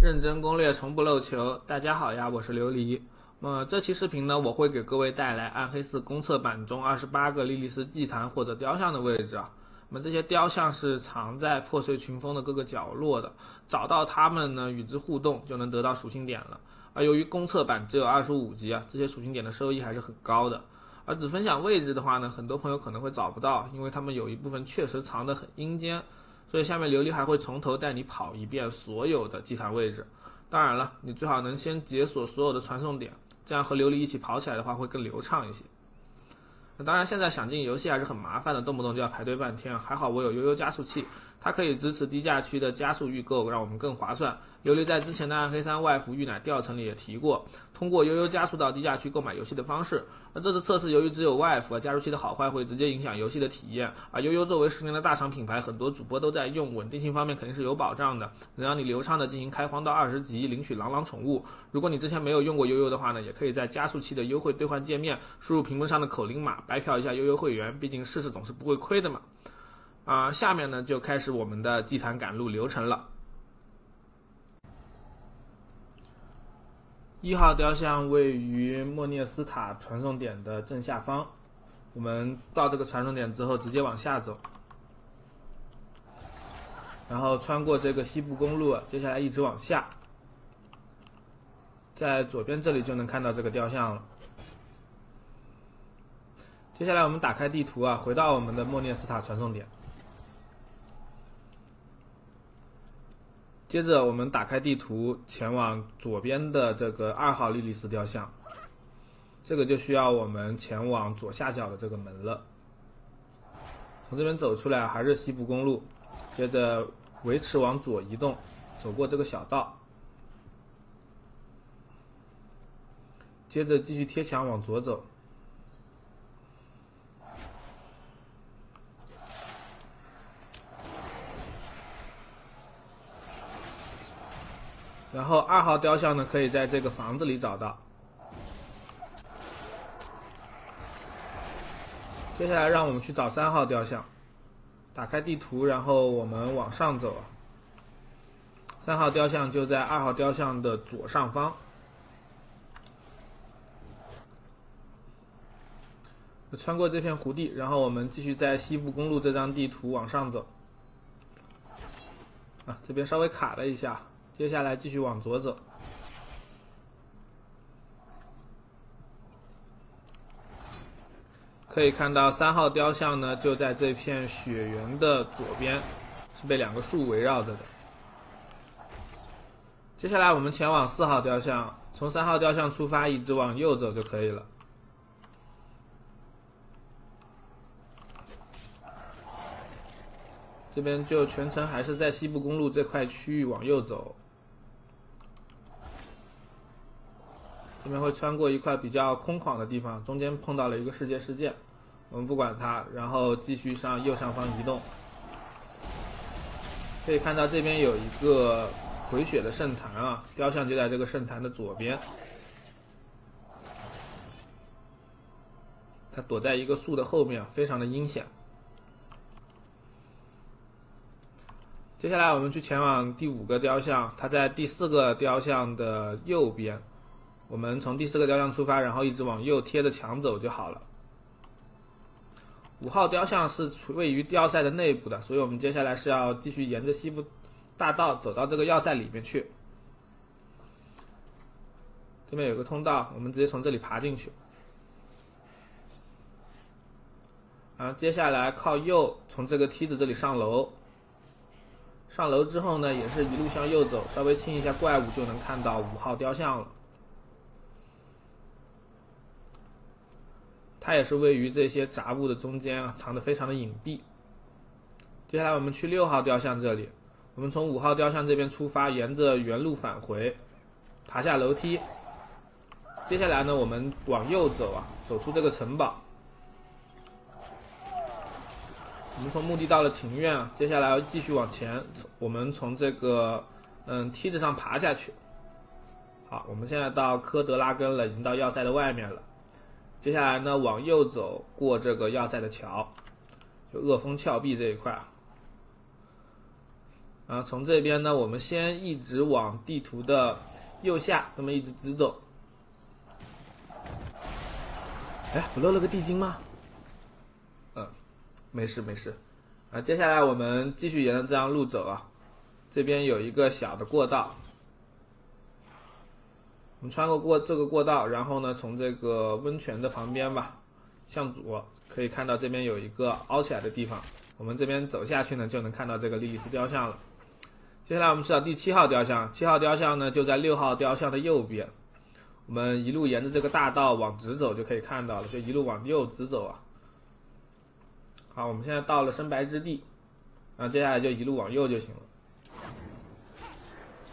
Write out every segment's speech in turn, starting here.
认真攻略，从不漏球。大家好呀，我是琉璃。那么这期视频呢，我会给各位带来暗黑四公测版中二十八个莉莉丝祭坛或者雕像的位置啊。那么这些雕像是藏在破碎群峰的各个角落的，找到它们呢，与之互动就能得到属性点了。而由于公测版只有二十五级啊，这些属性点的收益还是很高的。而只分享位置的话呢，很多朋友可能会找不到，因为他们有一部分确实藏得很阴间。所以下面琉璃还会从头带你跑一遍所有的祭坛位置。当然了，你最好能先解锁所有的传送点，这样和琉璃一起跑起来的话会更流畅一些。当然，现在想进游戏还是很麻烦的，动不动就要排队半天。还好我有悠悠加速器。它可以支持低价区的加速预购，让我们更划算。由于在之前的暗黑三外服预奶教程里也提过，通过悠悠加速到低价区购买游戏的方式。而这次测试由于只有外服，加速器的好坏会直接影响游戏的体验。而悠悠作为十年的大厂品牌，很多主播都在用，稳定性方面肯定是有保障的，能让你流畅的进行开荒到二十级，领取朗朗宠物。如果你之前没有用过悠悠的话呢，也可以在加速器的优惠兑换界面输入屏幕上的口令码，白嫖一下悠悠会员，毕竟试试总是不会亏的嘛。啊，下面呢就开始我们的祭坛赶路流程了。一号雕像位于莫涅斯塔传送点的正下方，我们到这个传送点之后，直接往下走，然后穿过这个西部公路，接下来一直往下，在左边这里就能看到这个雕像了。接下来我们打开地图啊，回到我们的莫涅斯塔传送点。接着我们打开地图，前往左边的这个二号莉莉丝雕像，这个就需要我们前往左下角的这个门了。从这边走出来还是西部公路，接着维持往左移动，走过这个小道，接着继续贴墙往左走。然后二号雕像呢，可以在这个房子里找到。接下来让我们去找三号雕像，打开地图，然后我们往上走。三号雕像就在二号雕像的左上方。穿过这片湖地，然后我们继续在西部公路这张地图往上走。啊，这边稍微卡了一下。接下来继续往左走，可以看到三号雕像呢，就在这片雪原的左边，是被两个树围绕着的。接下来我们前往四号雕像，从三号雕像出发，一直往右走就可以了。这边就全程还是在西部公路这块区域往右走。这边会穿过一块比较空旷的地方，中间碰到了一个世界事件，我们不管它，然后继续向右上方移动。可以看到这边有一个回血的圣坛啊，雕像就在这个圣坛的左边，它躲在一个树的后面，非常的阴险。接下来我们去前往第五个雕像，它在第四个雕像的右边。我们从第四个雕像出发，然后一直往右贴着墙走就好了。五号雕像是位于要塞的内部的，所以我们接下来是要继续沿着西部大道走到这个要塞里面去。这边有个通道，我们直接从这里爬进去。啊，接下来靠右从这个梯子这里上楼。上楼之后呢，也是一路向右走，稍微清一下怪物就能看到五号雕像了。它也是位于这些杂物的中间啊，藏得非常的隐蔽。接下来我们去六号雕像这里，我们从五号雕像这边出发，沿着原路返回，爬下楼梯。接下来呢，我们往右走啊，走出这个城堡。我们从墓地到了庭院啊，接下来继续往前，我们从这个嗯梯子上爬下去。好，我们现在到科德拉根了，已经到要塞的外面了。接下来呢，往右走过这个要塞的桥，就恶风峭壁这一块啊。然后从这边呢，我们先一直往地图的右下这么一直直走。哎，我漏了个地精吗？嗯，没事没事。啊，接下来我们继续沿着这样路走啊，这边有一个小的过道，我们穿过过这个过道，然后呢，从这个温泉的旁边吧，向左可以看到这边有一个凹起来的地方，我们这边走下去呢，就能看到这个莉莉丝雕像了。接下来我们是到第七号雕像，七号雕像呢就在六号雕像的右边，我们一路沿着这个大道往直走就可以看到了，就一路往右直走啊。好，我们现在到了深白之地，然后接下来就一路往右就行了。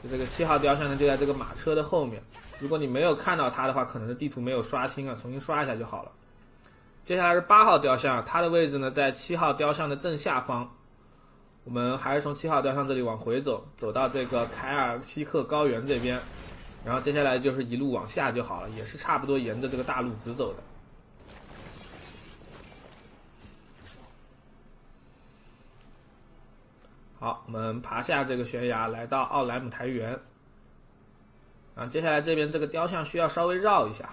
这个七号雕像呢，就在这个马车的后面。如果你没有看到它的话，可能是地图没有刷新啊，重新刷一下就好了。接下来是八号雕像，它的位置呢在七号雕像的正下方。我们还是从七号雕像这里往回走，走到这个凯尔西克高原这边，然后接下来就是一路往下就好了，也是差不多沿着这个大路直走的。好，我们爬下这个悬崖，来到奥莱姆台原。啊，接下来这边这个雕像需要稍微绕一下。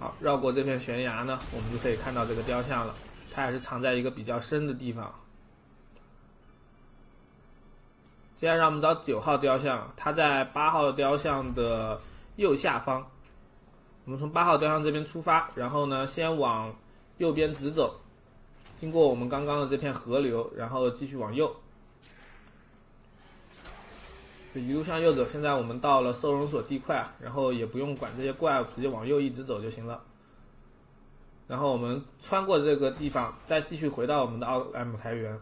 好，绕过这片悬崖呢，我们就可以看到这个雕像了。它还是藏在一个比较深的地方。接下来让我们找九号雕像，它在八号雕像的右下方。我们从八号雕像这边出发，然后呢，先往右边直走。经过我们刚刚的这片河流，然后继续往右，就一路向右走。现在我们到了收容所地块，然后也不用管这些怪物，直接往右一直走就行了。然后我们穿过这个地方，再继续回到我们的奥莱姆台原，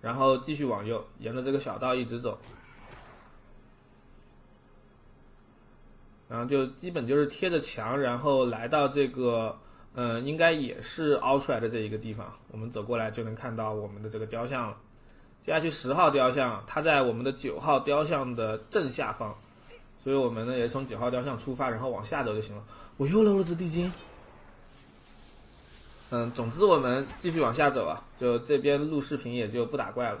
然后继续往右，沿着这个小道一直走，然后就基本就是贴着墙，然后来到这个。嗯，应该也是凹出来的这一个地方，我们走过来就能看到我们的这个雕像了。接下去十号雕像，它在我们的九号雕像的正下方，所以我们呢也从九号雕像出发，然后往下走就行了。我又漏了只地精。嗯，总之我们继续往下走啊，就这边录视频也就不打怪了。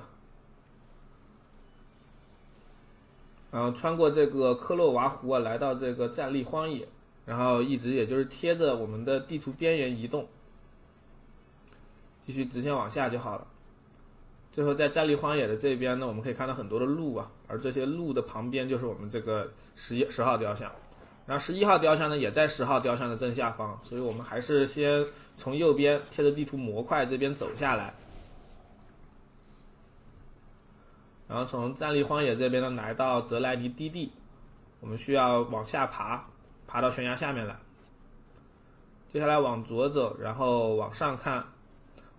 然后穿过这个科洛瓦湖啊，来到这个站立荒野。然后一直也就是贴着我们的地图边缘移动，继续直线往下就好了。最后在站立荒野的这边呢，我们可以看到很多的路啊，而这些路的旁边就是我们这个十一十号雕像，然后十一号雕像呢也在十号雕像的正下方，所以我们还是先从右边贴着地图模块这边走下来，然后从站立荒野这边呢来到泽莱尼低地，我们需要往下爬。爬到悬崖下面来，接下来往左走，然后往上看，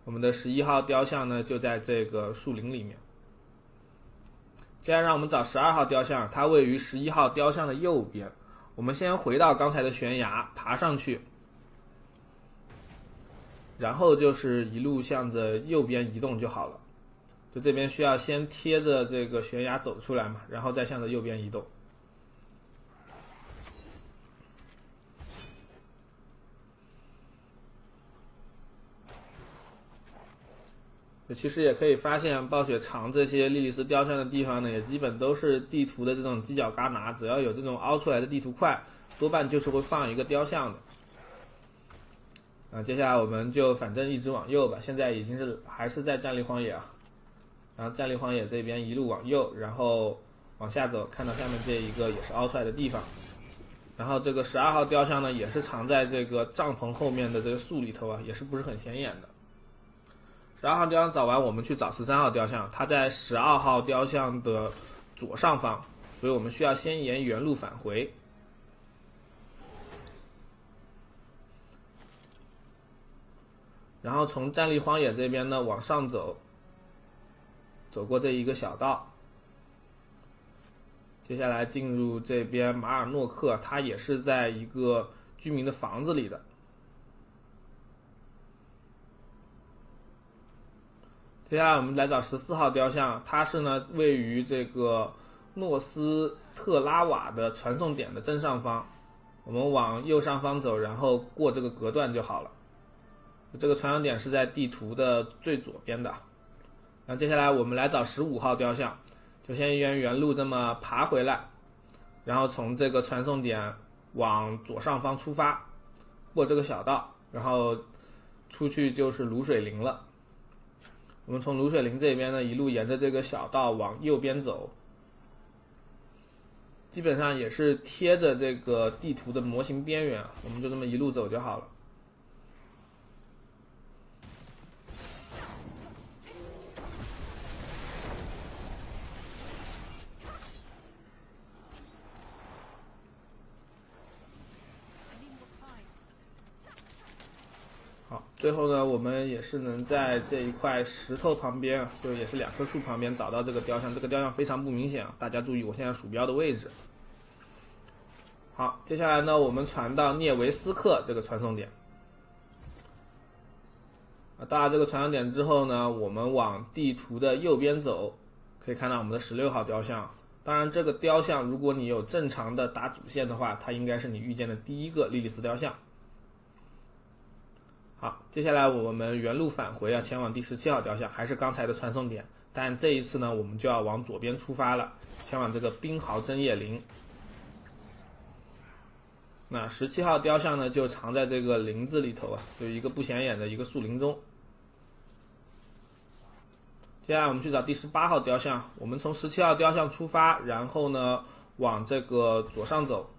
我们的十一号雕像呢就在这个树林里面。接下来让我们找十二号雕像，它位于十一号雕像的右边。我们先回到刚才的悬崖，爬上去，然后就是一路向着右边移动就好了。就这边需要先贴着这个悬崖走出来嘛，然后再向着右边移动。其实也可以发现，暴雪藏这些莉莉丝雕像的地方呢，也基本都是地图的这种犄角旮旯。只要有这种凹出来的地图块，多半就是会放一个雕像的。啊，接下来我们就反正一直往右吧。现在已经是还是在站立荒野啊。然后站立荒野这边一路往右，然后往下走，看到下面这一个也是凹出来的地方。然后这个十二号雕像呢，也是藏在这个帐篷后面的这个树里头啊，也是不是很显眼的。十二号雕像找完，我们去找十三号雕像，它在十二号雕像的左上方，所以我们需要先沿原路返回，然后从站立荒野这边呢往上走，走过这一个小道，接下来进入这边马尔诺克，它也是在一个居民的房子里的。接下来我们来找十四号雕像，它是呢位于这个诺斯特拉瓦的传送点的正上方。我们往右上方走，然后过这个隔断就好了。这个传送点是在地图的最左边的。那接下来我们来找十五号雕像，就先沿原路这么爬回来，然后从这个传送点往左上方出发，过这个小道，然后出去就是卤水林了。我们从卤水林这边呢，一路沿着这个小道往右边走，基本上也是贴着这个地图的模型边缘，我们就这么一路走就好了。最后呢，我们也是能在这一块石头旁边，就也是两棵树旁边找到这个雕像。这个雕像非常不明显啊，大家注意我现在鼠标的位置。好，接下来呢，我们传到涅维斯克这个传送点。啊，到了这个传送点之后呢，我们往地图的右边走，可以看到我们的十六号雕像。当然，这个雕像如果你有正常的打主线的话，它应该是你遇见的第一个莉莉丝雕像。好，接下来我们原路返回啊，前往第十七号雕像，还是刚才的传送点，但这一次呢，我们就要往左边出发了，前往这个冰豪针叶林。那十七号雕像呢，就藏在这个林子里头啊，就一个不显眼的一个树林中。接下来我们去找第十八号雕像，我们从十七号雕像出发，然后呢，往这个左上走。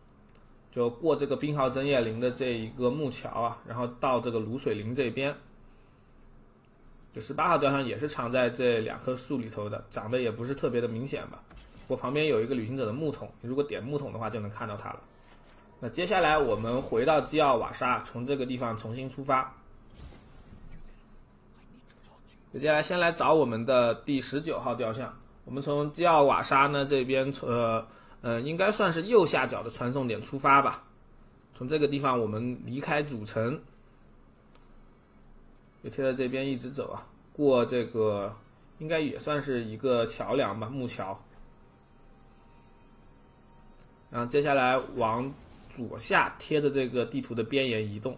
就过这个冰豪针叶林的这一个木桥啊，然后到这个卤水林这边。就十八号雕像也是藏在这两棵树里头的，长得也不是特别的明显吧。我旁边有一个旅行者的木桶，你如果点木桶的话就能看到它了。那接下来我们回到基奥瓦沙，从这个地方重新出发。接下来先来找我们的第十九号雕像，我们从基奥瓦沙呢这边呃。嗯，应该算是右下角的传送点出发吧。从这个地方我们离开主城，就贴在这边一直走啊，过这个应该也算是一个桥梁吧，木桥。然后接下来往左下贴着这个地图的边沿移动。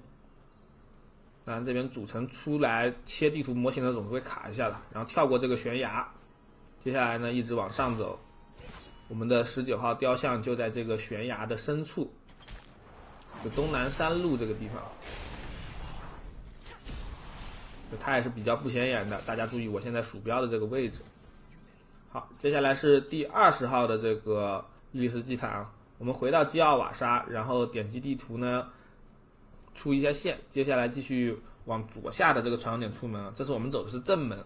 当然这边主城出来切地图模型的总是会卡一下的。然后跳过这个悬崖，接下来呢一直往上走。我们的十九号雕像就在这个悬崖的深处，就东南山路这个地方，它也是比较不显眼的。大家注意我现在鼠标的这个位置。好，接下来是第二十号的这个伊丽丝祭坛，我们回到基奥瓦沙，然后点击地图呢，出一下线，接下来继续往左下的这个传送点出门啊。这是我们走的是正门。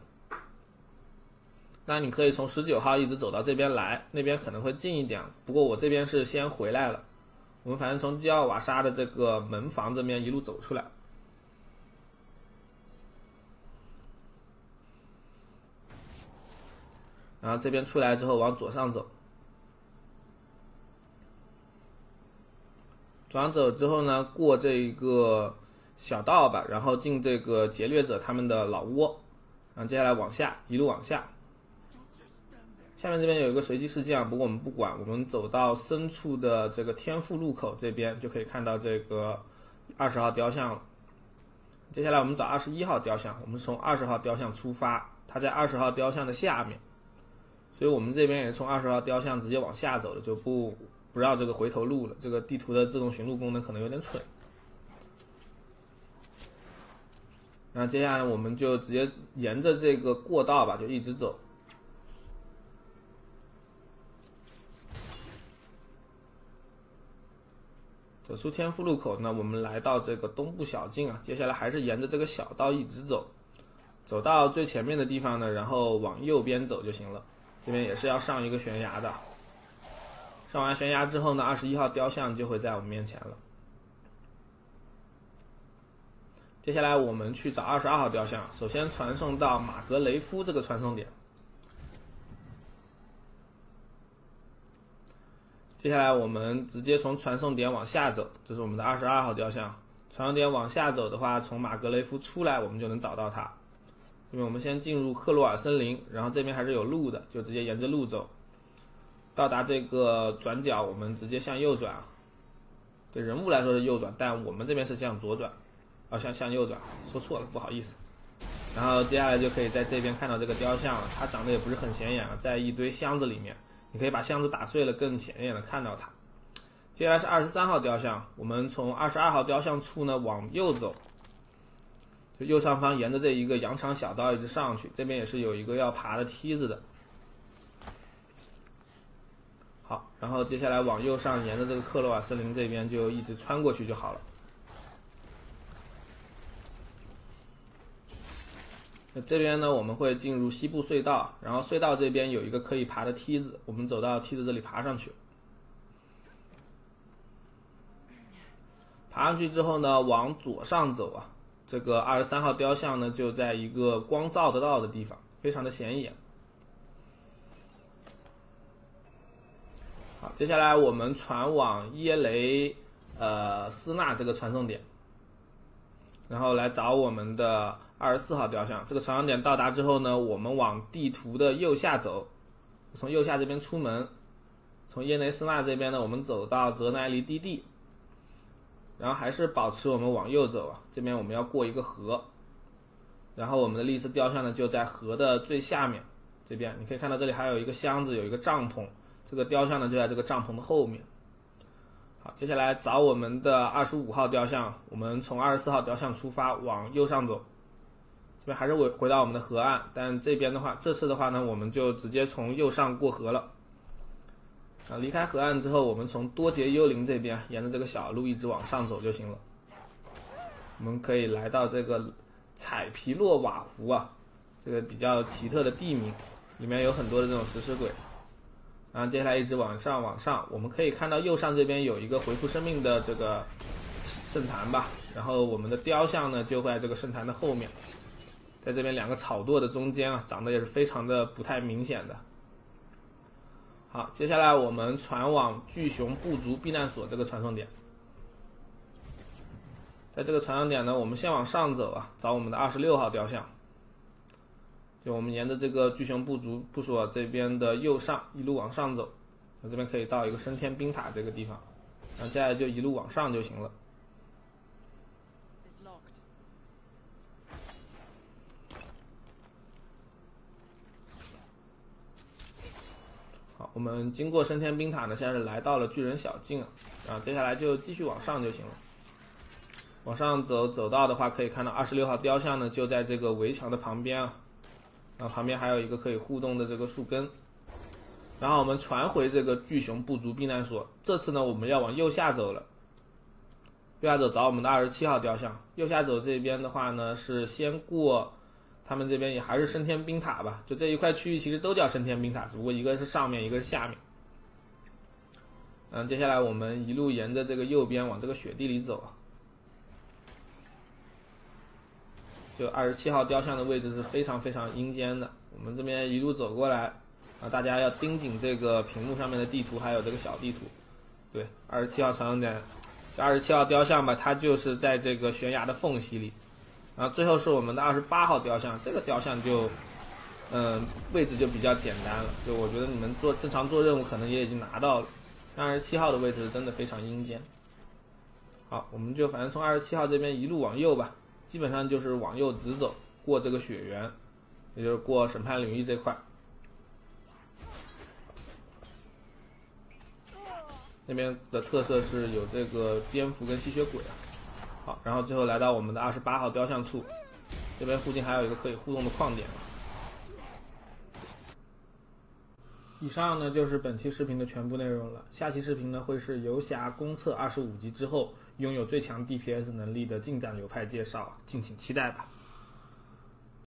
那你可以从十九号一直走到这边来，那边可能会近一点。不过我这边是先回来了。我们反正从基奥瓦沙的这个门房这边一路走出来，然后这边出来之后往左上走，转走之后呢，过这一个小道吧，然后进这个劫掠者他们的老窝，然后接下来往下一路往下。下面这边有一个随机事件啊，不过我们不管，我们走到深处的这个天赋路口这边，就可以看到这个二十号雕像了。接下来我们找二十一号雕像，我们从二十号雕像出发，它在二十号雕像的下面，所以我们这边也是从二十号雕像直接往下走的，就不不绕这个回头路了。这个地图的自动寻路功能可能有点蠢。那接下来我们就直接沿着这个过道吧，就一直走。走出天赋路口呢，我们来到这个东部小径啊，接下来还是沿着这个小道一直走，走到最前面的地方呢，然后往右边走就行了。这边也是要上一个悬崖的，上完悬崖之后呢，二十一号雕像就会在我们面前了。接下来我们去找二十二号雕像，首先传送到马格雷夫这个传送点。接下来我们直接从传送点往下走，这是我们的二十二号雕像。传送点往下走的话，从马格雷夫出来，我们就能找到它。这边我们先进入克罗尔森林，然后这边还是有路的，就直接沿着路走。到达这个转角，我们直接向右转啊。对人物来说是右转，但我们这边是向左转，啊，向向右转，说错了，不好意思。然后接下来就可以在这边看到这个雕像了，它长得也不是很显眼啊，在一堆箱子里面，你可以把箱子打碎了，更显眼的看到它。接下来是二十三号雕像，我们从二十二号雕像处呢往右走，就右上方沿着这一个羊肠小道一直上去，这边也是有一个要爬的梯子的。好，然后接下来往右上沿着这个克罗瓦森林这边就一直穿过去就好了。这边呢，我们会进入西部隧道，然后隧道这边有一个可以爬的梯子，我们走到梯子这里爬上去。爬上去之后呢，往左上走啊，这个二十三号雕像呢就在一个光照得到的地方，非常的显眼。好，接下来我们传往耶雷呃斯纳这个传送点，然后来找我们的二十四号雕像。这个传送点到达之后呢，我们往地图的右下走，从右下这边出门，从耶内斯纳这边呢，我们走到泽奈离低地。然后还是保持我们往右走啊，这边我们要过一个河，然后我们的历史雕像呢就在河的最下面，这边。你可以看到这里还有一个箱子，有一个帐篷，这个雕像呢就在这个帐篷的后面。好，接下来找我们的二十五号雕像，我们从二十四号雕像出发往右上走，这边还是回回到我们的河岸，但这边的话，这次的话呢，我们就直接从右上过河了。啊，离开河岸之后，我们从多杰幽灵这边沿着这个小路一直往上走就行了。我们可以来到这个彩皮洛瓦湖啊，这个比较奇特的地名，里面有很多的这种食尸鬼。然后接下来一直往上往上，我们可以看到右上这边有一个回复生命的这个圣坛吧。然后我们的雕像呢就会在这个圣坛的后面，在这边两个草垛的中间啊，长得也是非常的不太明显的。好，接下来我们传往巨熊部族避难所这个传送点。在这个传送点呢，我们先往上走啊，找我们的二十六号雕像。就我们沿着这个巨熊部族部所这边的右上一路往上走，那这边可以到一个升天冰塔这个地方，然后接下来就一路往上就行了。我们经过升天冰塔呢，现在是来到了巨人小径啊，然后接下来就继续往上就行了。往上走，走到的话可以看到二十六号雕像呢，就在这个围墙的旁边啊，然后旁边还有一个可以互动的这个树根。然后我们传回这个巨熊部族避难所，这次呢我们要往右下走了，右下走找我们的二十七号雕像。右下走这边的话呢，是先过。他们这边也还是升天冰塔吧，就这一块区域其实都叫升天冰塔，只不过一个是上面，一个是下面。嗯，接下来我们一路沿着这个右边往这个雪地里走啊。就二十七号雕像的位置是非常非常阴间的，我们这边一路走过来啊，大家要盯紧这个屏幕上面的地图，还有这个小地图。对，二十七号传送点，二十七号雕像吧，它就是在这个悬崖的缝隙里。然后最后是我们的二十八号雕像，这个雕像就，嗯，位置就比较简单了。就我觉得你们做正常做任务可能也已经拿到了。二十七号的位置真的非常阴间。好，我们就反正从二十七号这边一路往右吧，基本上就是往右直走，过这个雪原，也就是过审判领域这块。那边的特色是有这个蝙蝠跟吸血鬼啊。好，然后最后来到我们的二十八号雕像处，这边附近还有一个可以互动的矿点。以上呢就是本期视频的全部内容了，下期视频呢会是游侠公测二十五级之后拥有最强 DPS 能力的近战流派介绍，敬请期待吧。